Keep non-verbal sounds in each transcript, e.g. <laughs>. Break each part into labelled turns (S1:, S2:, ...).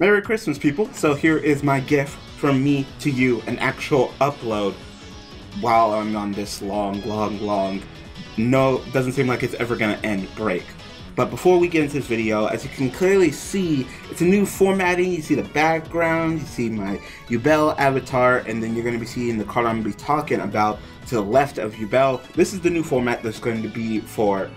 S1: Merry Christmas, people. So here is my gift from me to you, an actual upload while I'm on this long, long, long, no, doesn't seem like it's ever gonna end break. But before we get into this video, as you can clearly see, it's a new formatting. You see the background, you see my Yubel avatar, and then you're going to be seeing the card I'm going to be talking about to the left of Yubel. This is the new format that's going to be for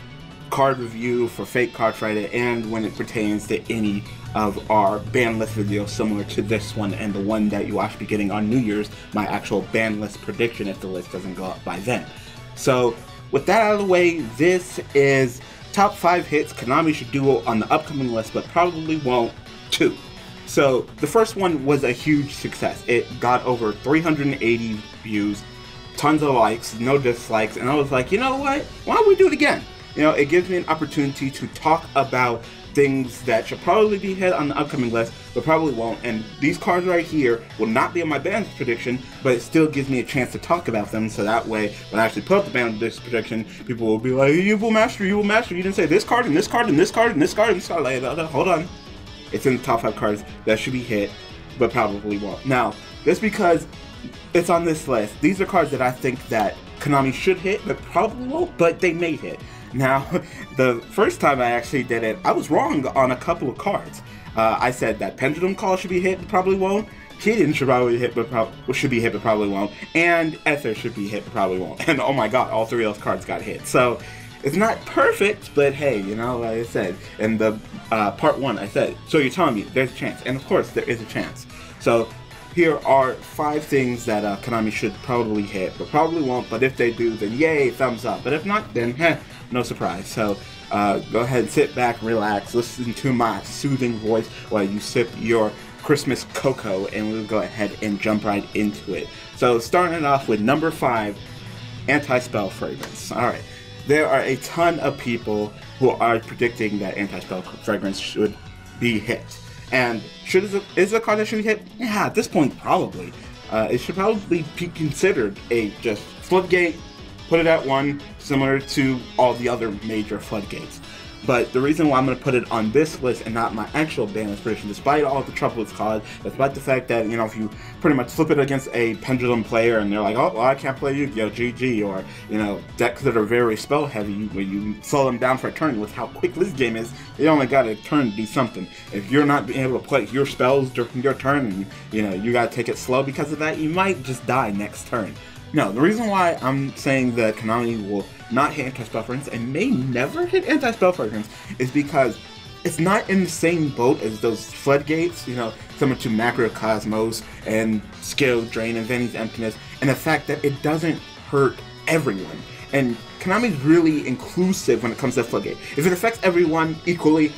S1: card review, for Fake Card Friday, and when it pertains to any of our ban list videos similar to this one and the one that you will actually be getting on New Year's, my actual ban list prediction if the list doesn't go up by then. So with that out of the way, this is top five hits Konami should do on the upcoming list, but probably won't too. So the first one was a huge success. It got over 380 views, tons of likes, no dislikes, and I was like, you know what? Why don't we do it again? You know, it gives me an opportunity to talk about things that should probably be hit on the upcoming list, but probably won't. And these cards right here will not be on my band prediction, but it still gives me a chance to talk about them. So that way, when I actually put up the band list prediction, people will be like, "Yubel Master, Yubel Master, you didn't say this card and this card and this card and this card and this card." Like, uh, hold on, it's in the top five cards that should be hit, but probably won't. Now, just because it's on this list, these are cards that I think that Konami should hit, but probably won't, but they may hit. Now, <laughs> the first time I actually did it, I was wrong on a couple of cards. Uh, I said that Pendulum Call should be hit, but probably won't. Hidden should probably hit, but pro- should be hit, but probably won't. And Ether should be hit, but probably won't. <laughs> And oh my god, all three of those cards got hit. So it's not perfect, but hey, you know, like I said in the uh, part one, I said, so you're telling me there's a chance, and of course there is a chance. So here are five things that uh, Konami should probably hit, but probably won't. But if they do, then yay, thumbs up. But if not, then <laughs> heh, no surprise. So uh, go ahead, and sit back, relax, listen to my soothing voice while you sip your Christmas cocoa, and we'll go ahead and jump right into it. So starting off with number five, anti-spell fragrance. All right, there are a ton of people who are predicting that anti-spell fragrance should be hit. And should is it, is a card that should be hit? Yeah, at this point, probably. Uh, it should probably be considered a just floodgate put it at one, similar to all the other major floodgates. But the reason why I'm going to put it on this list and not my actual ban list prediction, despite all the trouble it's caused, despite the fact that, you know, if you pretty much flip it against a pendulum player and they're like, oh, well, I can't play you, yo, GG, or, you know, decks that are very spell heavy, where you slow them down for a turn with how quick this game is, they only got a turn to do something. If you're not being able to play your spells during your turn and, you know, you got to take it slow because of that, you might just die next turn. No, the reason why I'm saying that Konami will not hit anti-spell fragrance and may never hit anti-spell fragrance is because it's not in the same boat as those floodgates, you know, similar to Macrocosmos and Skill Drain and Vanity's Emptiness, and the fact that it doesn't hurt everyone. And Konami's really inclusive when it comes to Floodgate. If it affects everyone equally,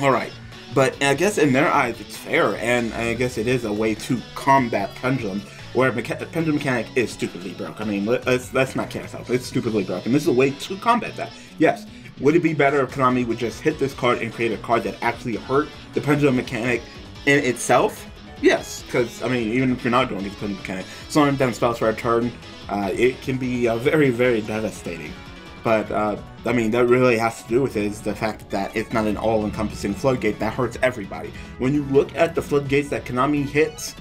S1: alright. But I guess in their eyes it's fair, and I guess it is a way to combat Pendulum where mecha- pendulum mechanic is stupidly broke. I mean, let's let's not kid ourselves. It's stupidly broken. This is a way to combat that. Yes. Would it be better if Konami would just hit this card and create a card that actually hurt the pendulum mechanic in itself? Yes, because I mean, even if you're not doing the pendulum mechanic, slowing down spells for a turn, uh, it can be uh, very, very devastating. But uh, I mean, that really has to do with it is the fact that it's not an all-encompassing floodgate that hurts everybody. When you look at the floodgates that Konami hits,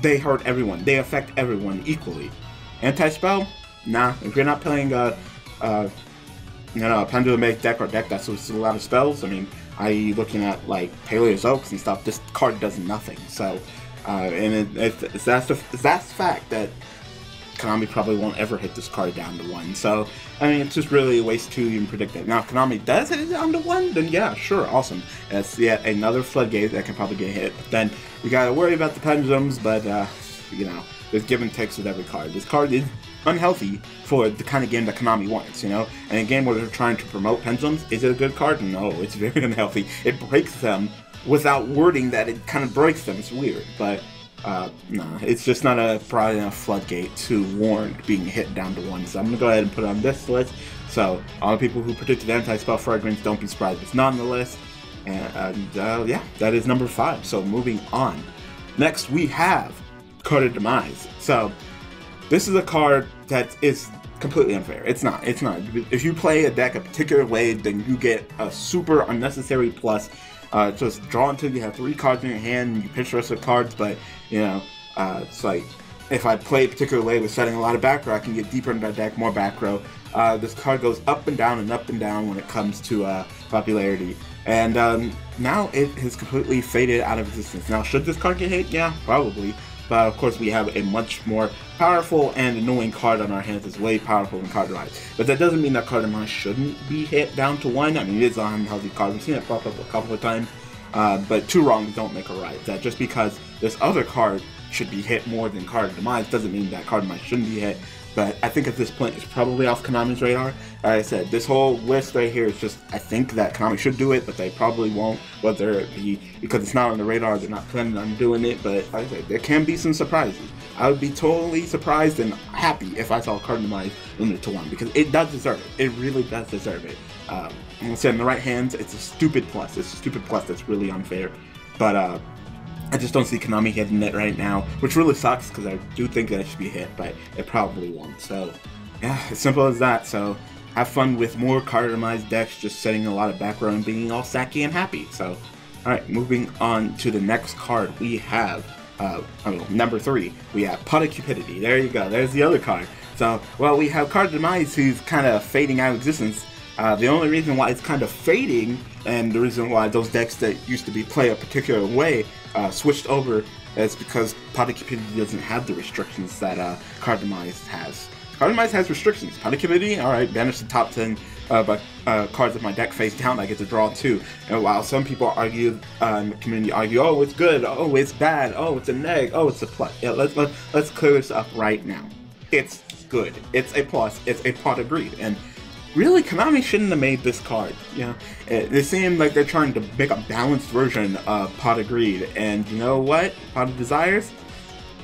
S1: they hurt everyone. They affect everyone equally. Anti-spell? Nah. If you're not playing a, a you know, a deck or deck that's a lot of spells, I mean, i.e. looking at like Paleozoics and stuff, this card does nothing. So, uh, and it, it, it's, that's the, that's the fact that Konami probably won't ever hit this card down to one. So, I mean, it's just really a waste to even predict it. Now, if Konami does hit it down to one, then yeah, sure, awesome. That's yet another floodgate that can probably get hit. But then we gotta worry about the pendulums, but, uh, you know, there's give and takes with every card. This card is unhealthy for the kind of game that Konami wants, you know? And a game where they're trying to promote pendulums, is it a good card? No, it's <laughs> very unhealthy. It breaks them without wording that it kind of breaks them. It's weird, but uh, no, it's just not a broad enough floodgate to warrant being hit down to one. So I'm gonna go ahead and put it on this list. So all the people who predicted anti-spell fragrance, don't be surprised it's not on the list. And uh, yeah, that is number five. So moving on. Next we have of Demise. So this is a card that is completely unfair. It's not. It's not. If you play a deck a particular way, then you get a super unnecessary plus Uh, just draw until you have three cards in your hand, and you pitch the rest of the cards. But you know, uh, it's like if I play a particular way with setting a lot of back row, I can get deeper into my deck, more back row. Uh, this card goes up and down and up and down when it comes to uh, popularity. And um, now it has completely faded out of existence. Now, should this card get hit? Yeah, probably. But of course, we have a much more powerful and annoying card on our hands It's way powerful than Card Demise. But that doesn't mean that Card Demise shouldn't be hit down to one. I mean, it is an unhealthy card. We've seen it pop up a couple of times. Uh, but two wrongs don't make a right. That just because this other card should be hit more than Card Demise doesn't mean that Card Demise shouldn't be hit. But I think at this point it's probably off Konami's radar. Like I said, this whole list right here is just I think that Konami should do it, but they probably won't. Whether it be because it's not on the radar, they're not planning on doing it. But like I said, there can be some surprises. I would be totally surprised and happy if I saw Card Demise limited to one because it does deserve it. It really does deserve it. Um, and I said in the right hands, it's a stupid plus. It's a stupid plus that's really unfair. But uh, I just don't see Konami hitting it right now, which really sucks because I do think that it should be hit, but it probably won't. So, yeah, as simple as that. So, have fun with more card demise decks, just setting a lot of background, being all sacky and happy. So, alright, moving on to the next card, we have, uh, know, number three, we have Pot of Cupidity. There you go, there's the other card. So, well, we have Card Demise who's kind of fading out of existence. Uh, the only reason why it's kind of fading, and the reason why those decks that used to be play a particular way uh, switched over is because of Cupidity doesn't have the restrictions that uh, Card Demise has. Card Demise has restrictions. Pot of Cupidity, alright, banish the top 10 uh, but, uh, cards of my deck face down, I get to draw two. And while some people argue the community argue, oh, it's good, oh, it's bad, oh, it's a neg, oh, it's a plus. Yeah, let's, let, let's clear this up right now. It's good. It's a plus. It's a pot of greed. And really, Konami shouldn't have made this card. You know, it, seemed like they're trying to make a balanced version of Pot of Greed, and you know what? Pot of Desires,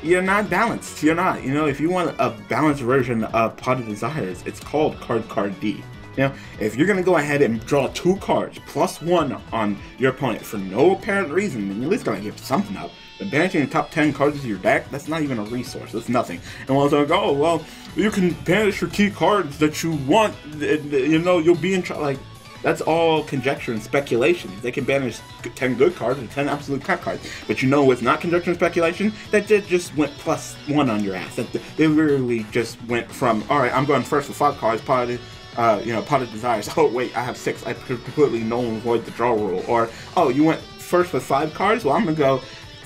S1: you're not balanced. You're not. You know, if you want a balanced version of Pot of Desires, it's called Card Card D. You know, if you're gonna go ahead and draw two cards plus one on your opponent for no apparent reason, then you're at least gonna give something up. Banishing the top 10 cards of your deck, that's not even a resource. That's nothing. And while it's like, oh, well, you can banish your key cards that you want, you know, you'll be in trouble. Like, that's all conjecture and speculation. They can banish 10 good cards and 10 absolute crap cards. But you know what's not conjecture and speculation? That they just went plus one on your ass. That they literally just went from, alright, I'm going first with five cards, pot of, uh, you know, pot of desires. <laughs> Oh, wait, I have six. I completely null and void the draw rule. Or, oh, you went first with five cards? Well, I'm going to go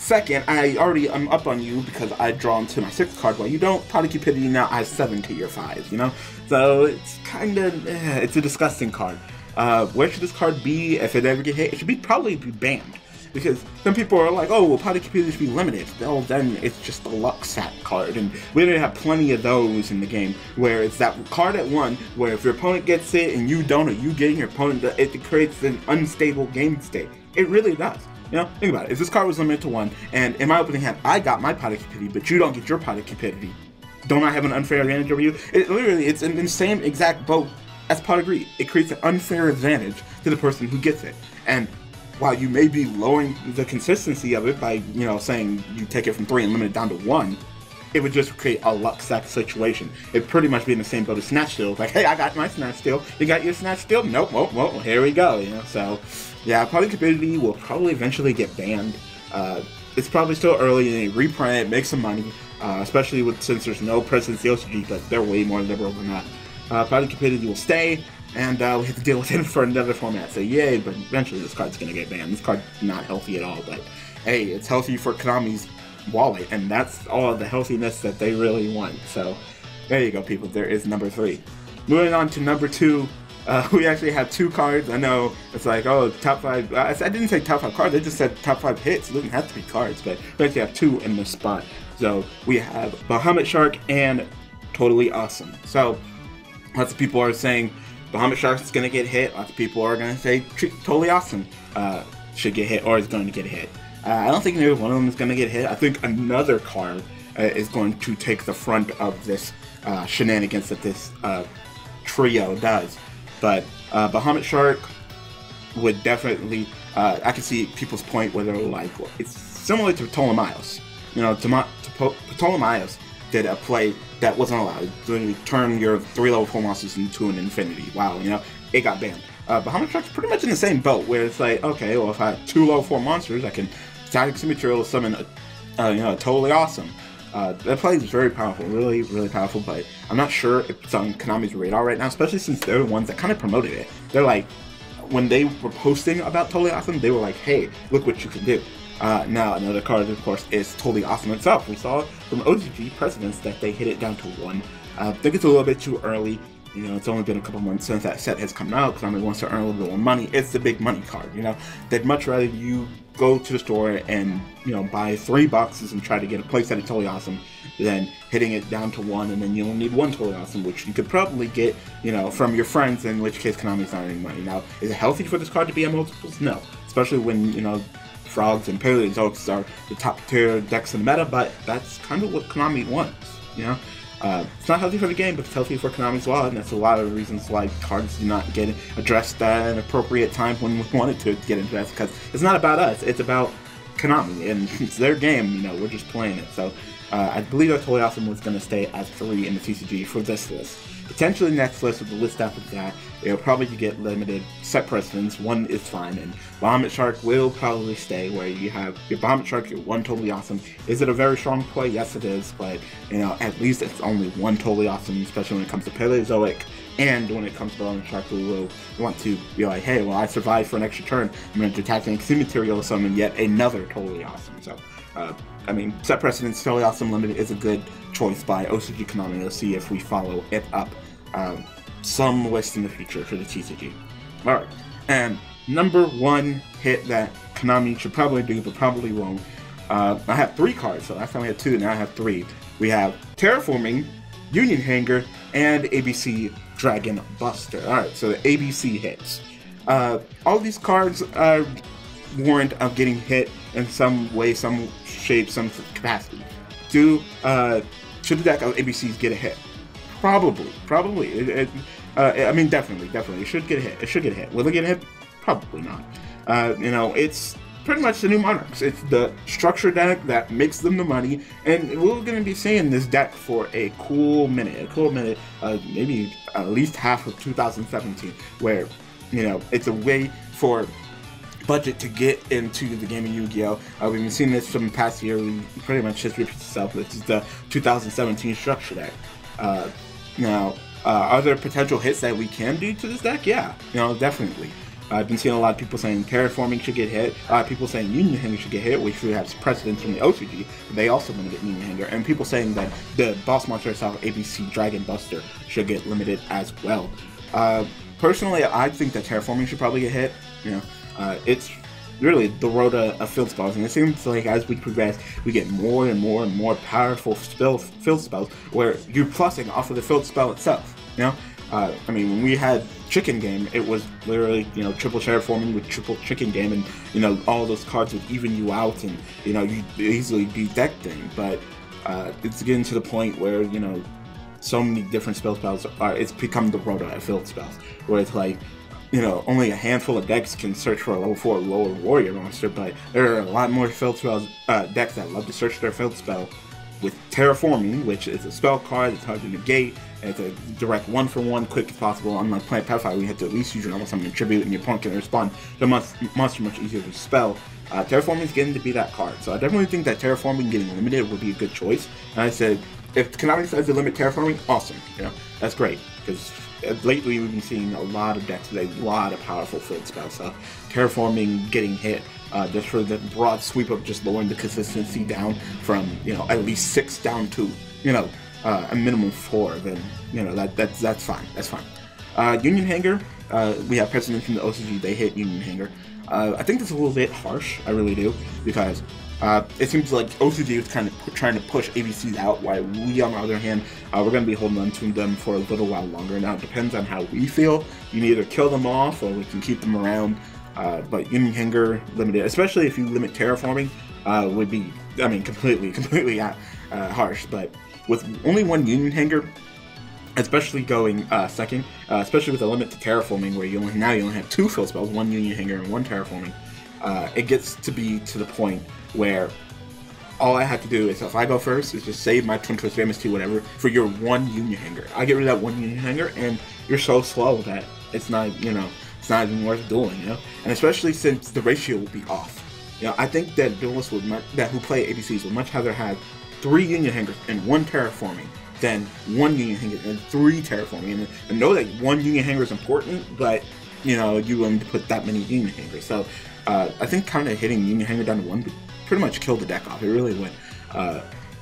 S1: Second, I already am up on you because I draw into my sixth card. while you don't. Pot Cupidity now has seven to your five. You know, so it's kind of eh, it's a disgusting card. Uh, where should this card be if it ever get hit? It should be probably be banned because some people are like, oh, well, Pot Cupidity should be limited. Well, then it's just a luck sat card, and we already have plenty of those in the game where it's that card at one where if your opponent gets it and you don't, or you getting your opponent, it creates an unstable game state. It really does. You know, think about it. If this card was limited to one, and in my opening hand, I got my pot of cupidity, but you don't get your pot of cupidity, don't I have an unfair advantage over you? It literally, it's in the same exact boat as pot of greed. It creates an unfair advantage to the person who gets it. And while you may be lowering the consistency of it by, you know, saying you take it from three and limit it down to one, it would just create a luck sack situation. It'd pretty much be in the same boat as Snatch Steal. Like, hey, I got my Snatch Steal. You got your Snatch Steal? Nope, well, well, here we go, you know, so yeah, Cupidity will probably eventually get banned. Uh, it's probably still early and they reprint it, make some money, uh, especially with since there's no presence in the OCG, but they're way more liberal than that. Uh, probably Cupidity will stay, and uh, we have to deal with <laughs> it for another format. So yay, but eventually this card's gonna get banned. This card's not healthy at all, but hey, it's healthy for Konami's wallet, and that's all the healthiness that they really want. So there you go, people. There is number three. Moving on to number two, uh, <laughs> we actually have two cards. I know it's like, oh, top five. I, didn't say top five cards. I just said top five hits. It doesn't have to be cards, but we actually have two in this spot. So we have Bahamut Shark and Toadally Awesome. So lots of people are saying Bahamut Shark is going to get hit. Lots of people are going to say Toadally Awesome uh, should get hit or is going to get hit. Uh, I don't think neither one of them is going to get hit. I think another card uh, is going to take the front of this uh, shenanigans that this uh, trio does. But uh, Bahamut Shark would definitely. Uh, I can see people's point where they're like, well, it's similar to Ptolemaeus. You know, Ptolemaeus did a play that wasn't allowed. Doing turn your three level four monsters into an infinity. Wow, you know, it got banned. Uh, Bahamut Shark's pretty much in the same boat, where it's like, okay, well, if I have two level 4 monsters, I can static material summon a, uh, you know, toadally awesome. Uh, that play is very powerful, really, really powerful, but I'm not sure if it's on Konami's radar right now, especially since they're the ones that kind of promoted it. They're like, when they were posting about Toadally Awesome, they were like, hey, look what you can do. Uh, now, another card, of course, is Toadally Awesome itself. We saw from OCG precedents that they hit it down to one. Uh, I think it's a little bit too early. You know, it's only been a couple months since that set has come out. Konami wants to earn a little bit more money. It's the big money card, you know. They'd much rather you go to the store and, you know, buy three boxes and try to get a place that is toadally awesome than hitting it down to one and then you only need one toadally awesome, which you could probably get, you know, from your friends, in which case Konami's not earning money. Now, is it healthy for this card to be at multiples? No. Especially when, you know, Frogs and Paleozoics are the top tier decks in the meta, but that's kind of what Konami wants, you know? Uh, it's not healthy for the game, but it's healthy for Konami as well, and that's a lot of reasons why cards do not get addressed at an appropriate time when we wanted to get addressed, because it's not about us, it's about Konami, and <laughs> it's their game, you know, we're just playing it. So uh, I believe Toadally Awesome was going to stay at 3 in the TCG for this list. Potentially next list with the list after that, it'll probably get limited set precedents. One is fine, and Bahamut Shark will probably stay where you have your Bahamut Shark, your one toadally awesome. Is it a very strong play? Yes, it is, but you know, at least it's only one toadally awesome, especially when it comes to Paleozoic. And when it comes to Bahamut Shark, who will want to be like, hey, well, I survived for an extra turn. I'm going to attack an material summon yet another toadally awesome. So, uh, I mean, set precedents, toadally awesome limited is a good choice by OCG Konami. Let's see if we follow it up um, some list in the future for the TCG. Alright, and number one hit that Konami should probably do, but probably won't. Uh, I have three cards, so last time I had two, now I have three. We have Terraforming, Union Hanger, and ABC Dragon Buster. Alright, so the ABC hits. Uh, all these cards are warrant of getting hit in some way, some shape, some capacity. Do uh, should the deck of ABCs get a hit? Probably, probably. It, it, uh, I mean, definitely, definitely. It should get hit. It should get hit. Will it get hit? Probably not. Uh, you know, it's pretty much the new Monarchs. It's the structure deck that makes them the money, and we're going to be seeing this deck for a cool minute, a cool minute, uh, maybe at least half of 2017, where, you know, it's a way for budget to get into the game of Yu-Gi-Oh! Uh, we've been seeing this from the past year. We pretty much just repeats itself. This is the 2017 structure deck. Uh, now, uh, are there potential hits that we can do to this deck? Yeah, you know, definitely. I've been seeing a lot of people saying terraforming should get hit. A lot of people saying Union Hanger should get hit, which we have precedence from the OCG. They also limited Union Hanger, and people saying that the boss monster itself, ABC Dragon Buster, should get limited as well. Uh, personally, I think that terraforming should probably get hit. You know, uh, it's really the road of field spells, and it seems like as we progress, we get more and more and more powerful spell field spells where you're plussing off of the field spell itself. You know, uh, I mean, when we had chicken game, it was literally you know triple terraforming with triple chicken game, and you know all those cards would even you out, and you know you easily beat deck thing. But uh, it's getting to the point where you know so many different spell spells are. It's become the road of field spells, where it's like you know, only a handful of decks can search for a level 4 lower warrior monster, but there are a lot more field spells, uh, decks that love to search their field spell with Terraforming, which is a spell card that's hard to negate, it's a direct one for one, quick as possible. Unlike Planet Pathfinder, we have to at least use your normal summon tribute, and your opponent can respond to monster much, much easier to spell. Uh, Terraforming is getting to be that card, so I definitely think that Terraforming getting limited would be a good choice. And I said, if Konami decides to limit Terraforming, awesome, you know, that's great, because lately we've been seeing a lot of decks with a lot of powerful field spells. So terraforming getting hit uh, just for the broad sweep of just lowering the consistency down from you know at least six down to you know uh, a minimum four. Then you know that that's that's fine. That's fine. Uh, Union Hanger. Uh, we have precedent from the OCG. They hit Union Hanger. Uh, I think that's a little bit harsh. I really do because uh, it seems like OCG is kind of trying to push ABCs out, while we, on the other hand, uh, we're going to be holding on to them for a little while longer. Now, it depends on how we feel. You can either kill them off, or we can keep them around. Uh, but Union Hanger limited, especially if you limit terraforming, uh, would be, I mean, completely, <laughs> completely uh, uh, harsh. But with only one Union Hanger, especially going second, especially with a limit to terraforming, where you only now you only have two field spells, one Union Hanger and one terraforming. it gets to be to the point where all I have to do is if I go first is just save my Twin Twist 2 whatever for your one Union Hanger. I get rid of that one Union Hanger and you're so slow that it's not, you know, it's not even worth doing, you know. And especially since the ratio will be off. You know, I think that duelists would much, that who play ABCs would much rather have three union hangers and one terraforming than one union hanger and three terraforming. And I know that one union hanger is important, but you know you want to put that many union hangers. So uh, I think kind of hitting union hanger down to one pretty much kill the deck off. It really would. Uh,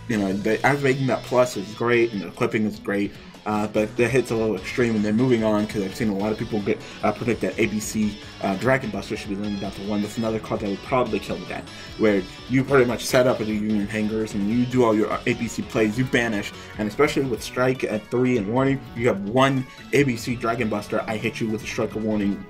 S1: you know, the activating that plus is great and the equipping is great. Uh, but the hit's a little extreme, and then moving on because I've seen a lot of people get uh, predict that ABC uh, Dragon Buster should be limited down to one. That's another card that would probably kill the deck, where you pretty much set up your Union Hangers and you do all your uh, ABC plays, you banish, and especially with Strike at three and Warning, you have one ABC Dragon Buster. I hit you with a Strike of Warning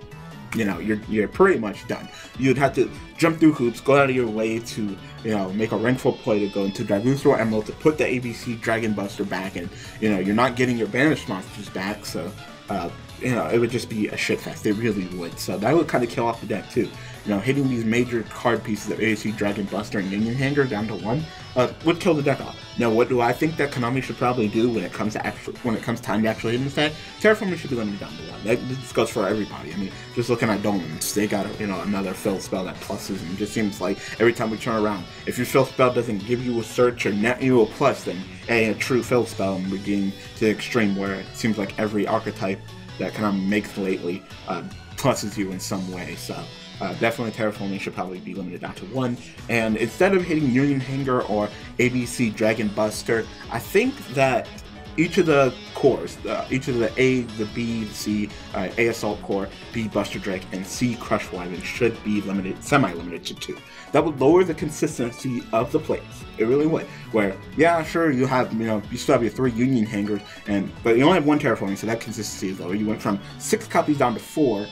S1: you know, you're you're pretty much done. You'd have to jump through hoops, go out of your way to, you know, make a rank 4 play to go into Daigusto Emeral to put the ABC Dragon Buster back, and you know, you're not getting your banished monsters back, so uh, you know, it would just be a shit fest. It really would. So that would kind of kill off the deck too. You know, hitting these major card pieces of ABC Dragon Buster and Union Hanger down to one uh, would kill the deck off. Now, what do I think that Konami should probably do when it comes to actually when it comes time to actually hitting this deck? Terraforming should be limited down to one. That this goes for everybody. I mean, just looking at Dolmens, they got you know another fill spell that pluses, and it just seems like every time we turn around, if your fill spell doesn't give you a search or net you a plus, then a, a true fill spell, and we're getting to the extreme where it seems like every archetype that kind of makes lately uh, pluses you in some way. So uh, definitely Terraforming should probably be limited down to one. And instead of hitting Union Hanger or ABC Dragon Buster, I think that each of the cores, uh, each of the A, the B, the C, uh, A Assault Core, B Buster Drake, and C Crush Wyvern should be limited, semi-limited to two. That would lower the consistency of the plays. It really would. Where, yeah, sure, you have, you know, you still have your three Union Hangers, and but you only have one Terraforming, so that consistency is lower. You went from six copies down to four,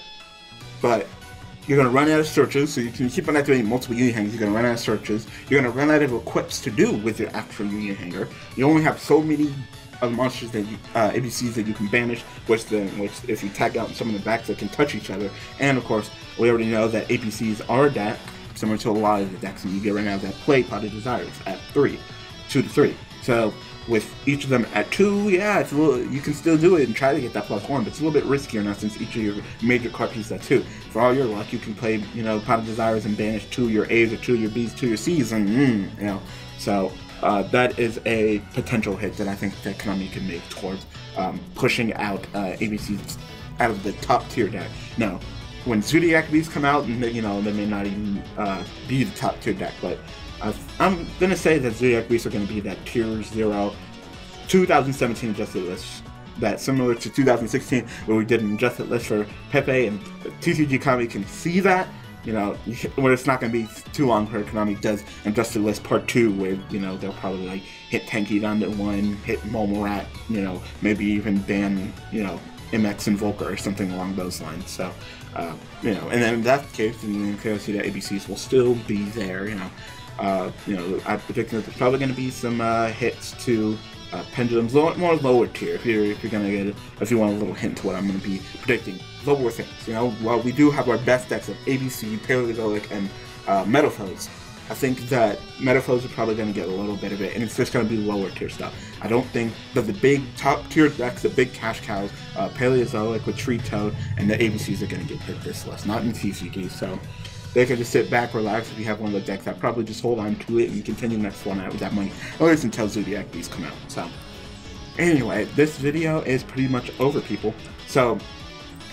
S1: but you're going to run out of searches, so you can keep on activating multiple Union Hangers. You're going to run out of searches. You're going to run out of equips to do with your actual Union Hanger. You only have so many of monsters that you, uh, ABCs that you can banish, which then, which if you tag out some of the backs that can touch each other, and of course, we already know that ABCs are deck, similar to a lot of the decks, and you get right now that play Pot of Desires at three, two to three. So with each of them at two, yeah, it's a little. You can still do it and try to get that plus one, but it's a little bit riskier now since each of your major card pieces at two. For all your luck, you can play, you know, Pot of Desires and banish two of your A's or two of your B's, two of your C's, and mm, you know. So uh, that is a potential hit that I think that Konami can make towards um, pushing out uh, ABCs out of the top tier deck. Now, when Zodiac Beasts come out, and you know they may not even uh, be the top tier deck, but uh, I'm gonna say that Zodiac Beasts are gonna be that tier zero 2017 adjusted list. That similar to 2016, where we did an adjusted list for Pepe and TCG Konami can see that you know, <laughs> where it's not going to be too long for Konami does Adjusted List Part 2, where, you know, they'll probably, like, hit Tenki to 1, hit Momorat, you know, maybe even ban, you know, MX and Volker or something along those lines. So, uh, you know, and then in that case, then that ABCs will still be there, you know. Uh, you know, I predict that there's probably going to be some uh, hits to uh, pendulums, low, more lower tier. If you're if you're gonna get it, if you want a little hint to what I'm gonna be predicting, lower things. You know, while we do have our best decks of ABC, Paleozoic, and uh, Metalfoes, I think that Metalfoes are probably gonna get a little bit of it, and it's just gonna be lower tier stuff. I don't think that the big top tier decks, the big cash cows, uh, Paleozoic with Tree Toad, and the ABCs are gonna get hit this list, not in TCG. So they can just sit back, relax. If you have one of the decks, that probably just hold on to it and continue next one out with that money. At least until Zodiac Beast come out. So, anyway, this video is pretty much over, people. So,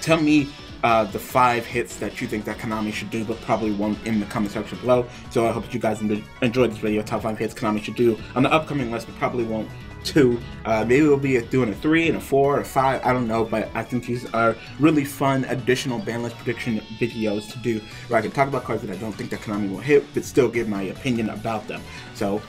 S1: tell me uh, the five hits that you think that Konami should do, but probably won't in the comment section below. So I hope you guys enjoyed this video. Top five hits Konami should do on the upcoming list, but probably won't two. Uh, maybe we'll be doing a three and a four or a five. I don't know, but I think these are really fun additional list prediction videos to do where I can talk about cards that I don't think that Konami will hit, but still give my opinion about them. So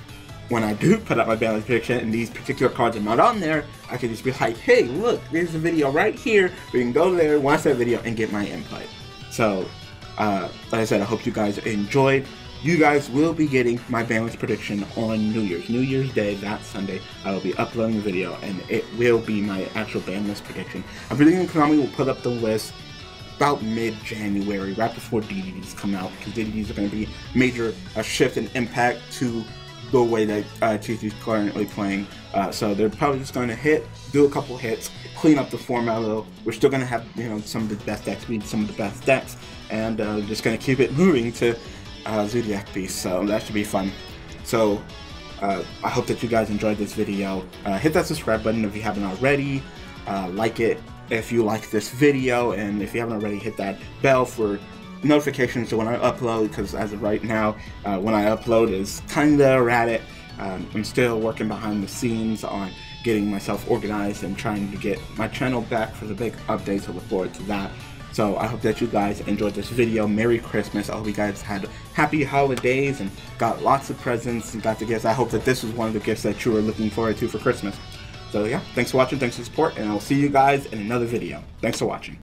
S1: when I do <laughs> put out my balance prediction and these particular cards are not on there, I can just be like, hey, look, there's a video right here. We can go there, watch that video, and get my input. So, uh, like I said, I hope you guys enjoyed you guys will be getting my list prediction on New Year's. New Year's Day, that Sunday, I will be uploading the video, and it will be my actual list prediction. I'm predicting Konami will put up the list about mid-January, right before DDDs come out, because DDDs are going to be major a shift in impact to the way that uh, is currently playing. Uh, so they're probably just going to hit, do a couple hits, clean up the format a little. We're still going to have you know some of the best decks, beat some of the best decks, and uh, just going to keep it moving to uh, Zoodiac Beast. So that should be fun. So uh, I hope that you guys enjoyed this video. Uh, hit that subscribe button if you haven't already. Uh, like it if you like this video, and if you haven't already, hit that bell for notifications when I upload. Because as of right now, uh, when I upload is kinda erratic. Um, I'm still working behind the scenes on getting myself organized and trying to get my channel back for the big updates. I look forward to that. So I hope that you guys enjoyed this video. Merry Christmas. I hope you guys had happy holidays and got lots of presents and got the gifts. I hope that this was one of the gifts that you were looking forward to for Christmas. So yeah, thanks for watching, thanks for support, and I'll see you guys in another video. Thanks for watching.